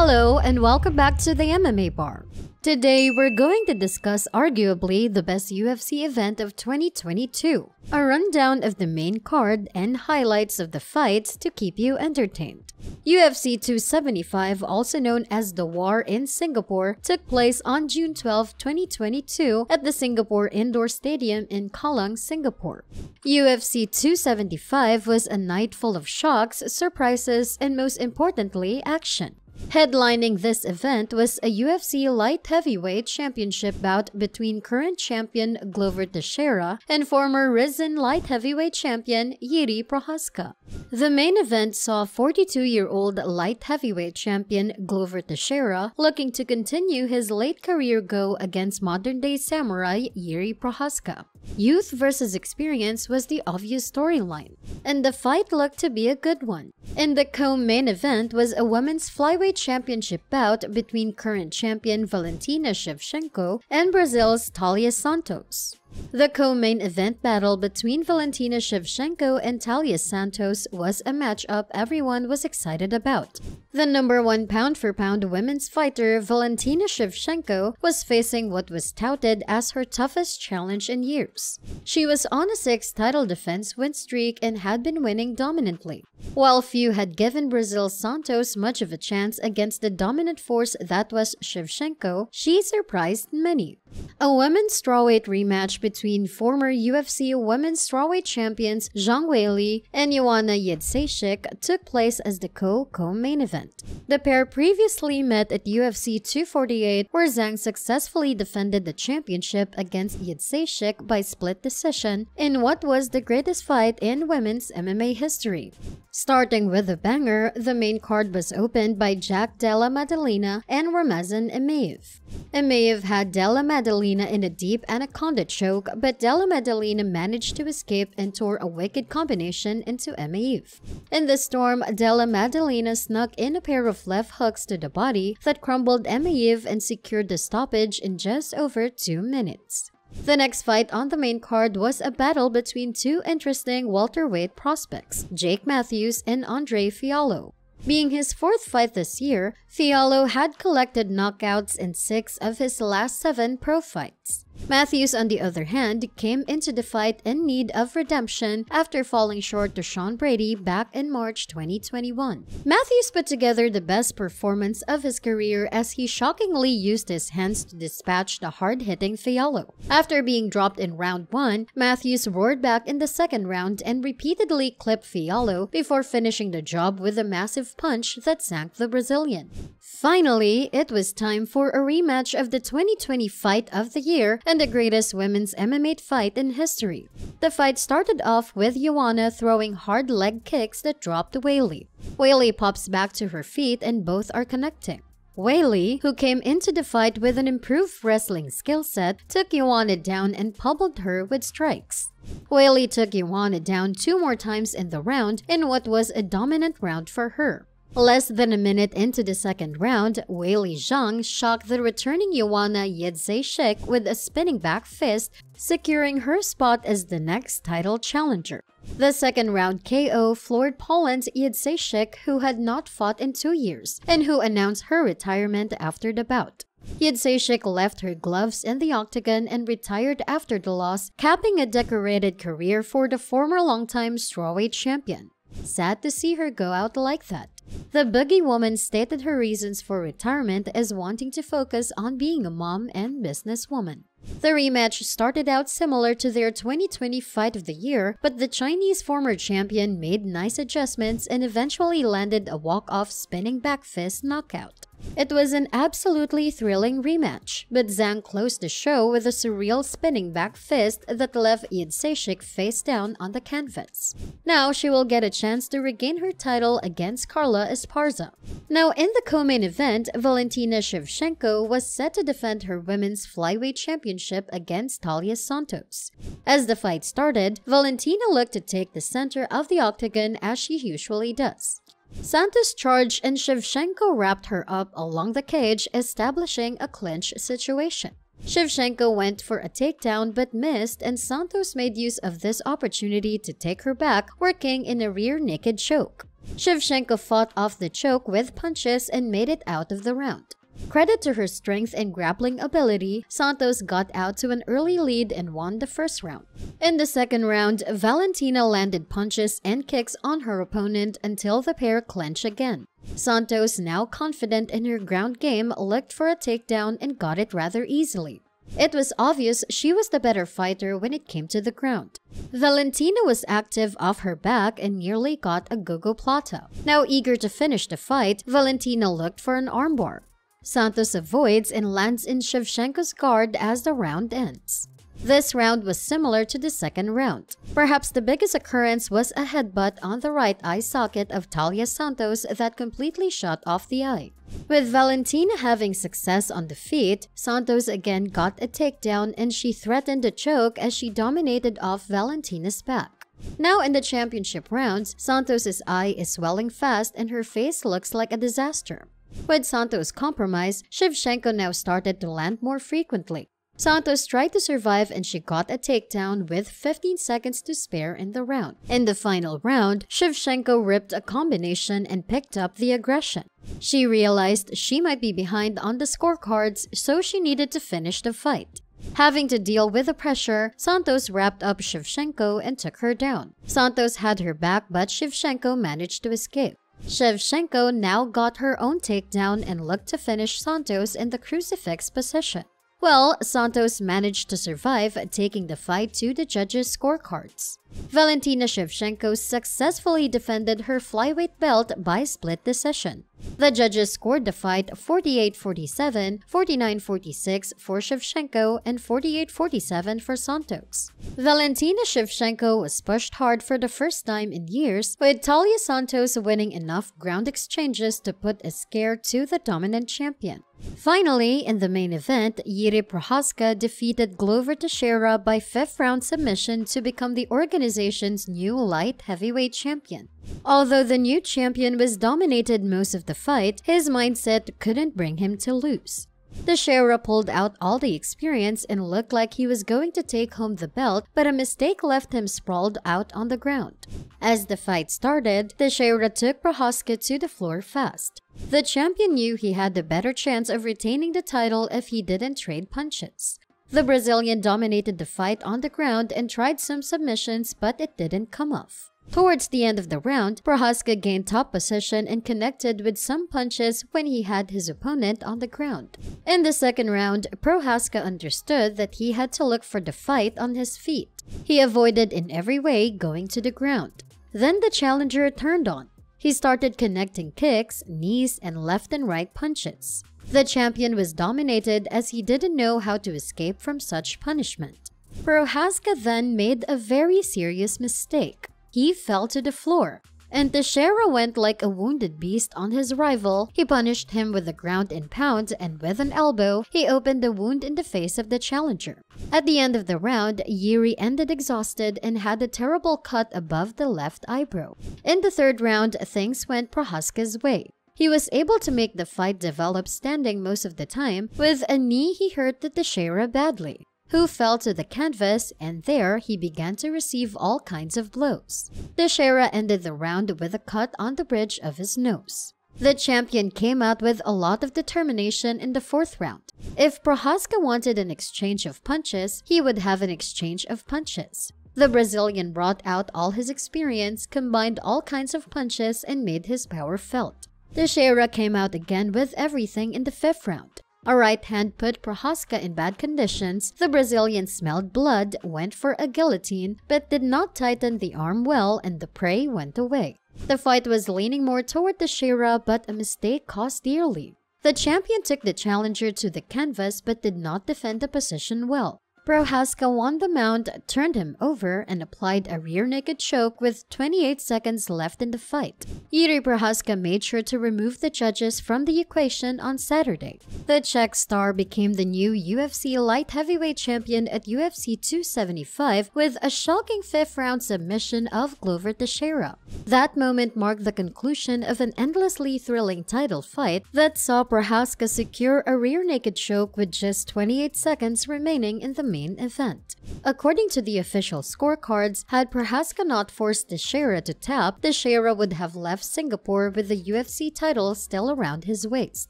Hello and welcome back to the MMA Bar. Today, we're going to discuss arguably the best UFC event of 2022, a rundown of the main card and highlights of the fights to keep you entertained. UFC 275, also known as The War in Singapore, took place on June 12, 2022 at the Singapore Indoor Stadium in Kallang, Singapore. UFC 275 was a night full of shocks, surprises, and most importantly, action. Headlining this event was a UFC light heavyweight championship bout between current champion Glover Teixeira and former Rizin light heavyweight champion Jiri Prochazka. The main event saw 42-year-old light heavyweight champion Glover Teixeira looking to continue his late career go against modern-day samurai Jiri Prochazka. Youth versus experience was the obvious storyline, and the fight looked to be a good one. In the co-main event was a women's flyweight championship bout between current champion Valentina Shevchenko and Brazil's Taila Santos. The co-main event battle between Valentina Shevchenko and Taila Santos was a matchup everyone was excited about. The number one pound-for-pound women's fighter, Valentina Shevchenko, was facing what was touted as her toughest challenge in years. She was on a six title defense win streak and had been winning dominantly. While few had given Brazil Santos much of a chance against the dominant force that was Shevchenko, she surprised many. A women's strawweight rematch between former UFC women's strawweight champions Zhang Weili and Joanna Jędrzejczyk took place as the co-co-main event. The pair previously met at UFC 248 where Zhang successfully defended the championship against Jędrzejczyk by split decision in what was the greatest fight in women's MMA history. Starting with a banger, the main card was opened by Jack Della Maddalena and Ramazan Emeev. Emeev had Della Maddalena in a deep anaconda choke, but Della Maddalena managed to escape and tore a wicked combination into Emeev. In the storm, Della Maddalena snuck in a pair of left hooks to the body that crumbled Emeev and secured the stoppage in just over two minutes. The next fight on the main card was a battle between two interesting welterweight prospects, Jake Matthews and Andre Fialho. Being his fourth fight this year, Fialho had collected knockouts in six of his last seven pro fights. Matthews, on the other hand, came into the fight in need of redemption after falling short to Sean Brady back in March 2021. Matthews put together the best performance of his career as he shockingly used his hands to dispatch the hard-hitting Fialho. After being dropped in round 1, Matthews roared back in the second round and repeatedly clipped Fialho before finishing the job with a massive punch that sank the Brazilian. Finally, it was time for a rematch of the 2020 Fight of the Year and the greatest women's MMA fight in history. The fight started off with Joanna throwing hard leg kicks that dropped Weili. Weili pops back to her feet and both are connecting. Weili, who came into the fight with an improved wrestling skill set, took Joanna down and pummeled her with strikes. Weili took Joanna down two more times in the round in what was a dominant round for her. Less than a minute into the second round, Weili Zhang shocked the returning Joanna Jędrzejczyk with a spinning back fist, securing her spot as the next title challenger. The second round KO floored Poland's Jędrzejczyk, who had not fought in two years, and who announced her retirement after the bout. Jędrzejczyk left her gloves in the octagon and retired after the loss, capping a decorated career for the former longtime strawweight champion. Sad to see her go out like that. The Boogie Woman stated her reasons for retirement as wanting to focus on being a mom and businesswoman. The rematch started out similar to their 2020 Fight of the Year, but the Chinese former champion made nice adjustments and eventually landed a walk-off spinning back fist knockout. It was an absolutely thrilling rematch, but Zhang closed the show with a surreal spinning back fist that left Jędrzejczyk face down on the canvas. Now she will get a chance to regain her title against Carla Esparza. Now in the co-main event, Valentina Shevchenko was set to defend her women's flyweight championship against Taila Santos. As the fight started, Valentina looked to take the center of the octagon as she usually does. Santos charged and Shevchenko wrapped her up along the cage, establishing a clinch situation. Shevchenko went for a takedown but missed and Santos made use of this opportunity to take her back, working in a rear naked choke. Shevchenko fought off the choke with punches and made it out of the round. Credit to her strength and grappling ability, Santos got out to an early lead and won the first round. In the second round, Valentina landed punches and kicks on her opponent until the pair clinch again. Santos, now confident in her ground game, looked for a takedown and got it rather easily. It was obvious she was the better fighter when it came to the ground. Valentina was active off her back and nearly got a gogoplata. Now eager to finish the fight, Valentina looked for an armbar. Santos avoids and lands in Shevchenko's guard as the round ends. This round was similar to the second round. Perhaps the biggest occurrence was a headbutt on the right eye socket of Taila Santos that completely shut off the eye. With Valentina having success on the feet, Santos again got a takedown and she threatened a choke as she dominated off Valentina's back. Now in the championship rounds, Santos's eye is swelling fast and her face looks like a disaster. With Santos' compromise, Shevchenko now started to land more frequently. Santos tried to survive and she got a takedown with 15 seconds to spare in the round. In the final round, Shevchenko ripped a combination and picked up the aggression. She realized she might be behind on the scorecards, so she needed to finish the fight. Having to deal with the pressure, Santos wrapped up Shevchenko and took her down. Santos had her back but Shevchenko managed to escape. Shevchenko now got her own takedown and looked to finish Santos in the crucifix position. Well, Santos managed to survive, taking the fight to the judges' scorecards. Valentina Shevchenko successfully defended her flyweight belt by split decision. The judges scored the fight 48-47, 49-46 for Shevchenko, and 48-47 for Santos. Valentina Shevchenko was pushed hard for the first time in years, with Taila Santos winning enough ground exchanges to put a scare to the dominant champion. Finally, in the main event, Jiri Prochazka defeated Glover Teixeira by fifth round submission to become the organization's new light heavyweight champion. Although the new champion was dominated most of the fight, his mindset couldn't bring him to lose. The Teixeira pulled out all the experience and looked like he was going to take home the belt, but a mistake left him sprawled out on the ground. As the fight started, the Teixeira took Prochazka to the floor fast. The champion knew he had the better chance of retaining the title if he didn't trade punches. The Brazilian dominated the fight on the ground and tried some submissions, but it didn't come off. Towards the end of the round, Prochazka gained top position and connected with some punches when he had his opponent on the ground. In the second round, Prochazka understood that he had to look for the fight on his feet. He avoided in every way going to the ground. Then the challenger turned on. He started connecting kicks, knees, and left and right punches. The champion was dominated as he didn't know how to escape from such punishment. Prochazka then made a very serious mistake he fell to the floor. And Teixeira went like a wounded beast on his rival. He punished him with a ground and pound, and with an elbow, he opened the wound in the face of the challenger. At the end of the round, Jiri ended exhausted and had a terrible cut above the left eyebrow. In the third round, things went Prochazka's way. He was able to make the fight develop standing most of the time. With a knee, he hurt the Teixeira badly who fell to the canvas and there he began to receive all kinds of blows. Teixeira ended the round with a cut on the bridge of his nose. The champion came out with a lot of determination in the fourth round. If Prochazka wanted an exchange of punches, he would have an exchange of punches. The Brazilian brought out all his experience, combined all kinds of punches, and made his power felt. Teixeira came out again with everything in the fifth round. A right hand put Prochazka in bad conditions. The Brazilian smelled blood, went for a guillotine, but did not tighten the arm well and the prey went away. The fight was leaning more toward Teixeira, but a mistake cost dearly. The champion took the challenger to the canvas but did not defend the position well. Prochazka won the mount, turned him over, and applied a rear naked choke with 28 seconds left in the fight. Jiri Prochazka made sure to remove the judges from the equation on Saturday. The Czech star became the new UFC light heavyweight champion at UFC 275 with a shocking fifth round submission of Glover Teixeira. That moment marked the conclusion of an endlessly thrilling title fight that saw Prochazka secure a rear naked choke with just 28 seconds remaining in the main event. According to the official scorecards, had Prochazka not forced Teixeira to tap, Teixeira would have left Singapore with the UFC title still around his waist.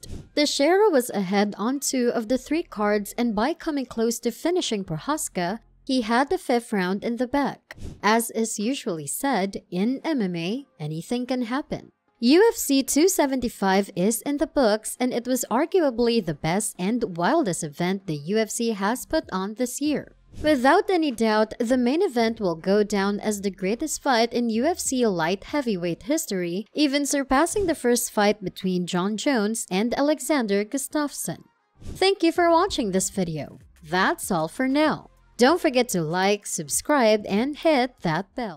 Teixeira was ahead on two of the three cards and by coming close to finishing Prochazka, he had the fifth round in the bag. As is usually said, in MMA, anything can happen. UFC 275 is in the books and it was arguably the best and wildest event the UFC has put on this year. Without any doubt, the main event will go down as the greatest fight in UFC light heavyweight history, even surpassing the first fight between Jon Jones and Alexander Gustafsson. Thank you for watching this video. That's all for now. Don't forget to like, subscribe, and hit that bell.